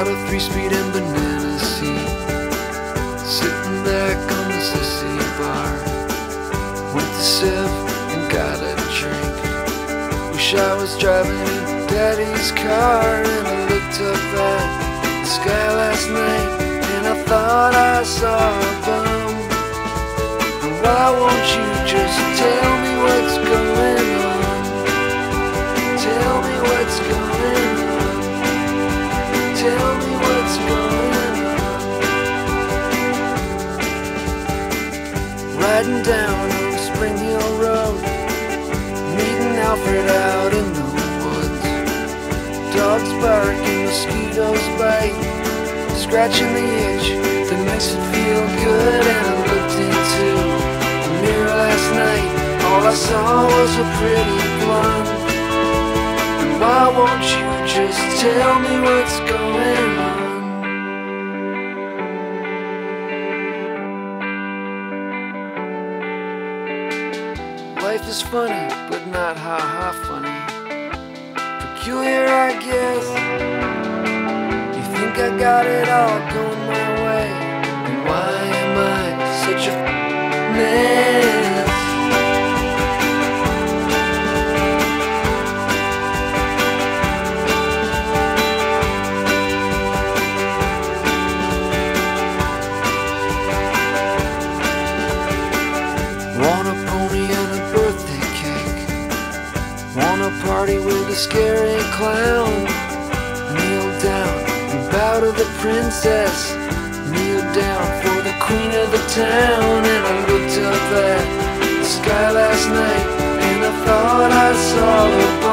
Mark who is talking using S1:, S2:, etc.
S1: Got a three-speed and banana seat Sitting back on the sissy bar Went to Sev and got a drink. Wish I was driving in daddy's car And I looked up at the sky last night And I thought I saw a bum Why won't you just tell me Riding down on Road Meeting Alfred out in the woods. Dogs mosquitoes Scratching the itch that makes it feel good And I looked into the mirror last night. All I saw was a pretty blonde. And why won't you just tell me what's going on Life is funny, but not ha ha funny. Peculiar, I guess. You think I got it all going my way? Then why am I such a Party with a scary clown. Kneel down and bow to the princess. Kneel down for the queen of the town. And I looked up at the sky last night and I thought I saw a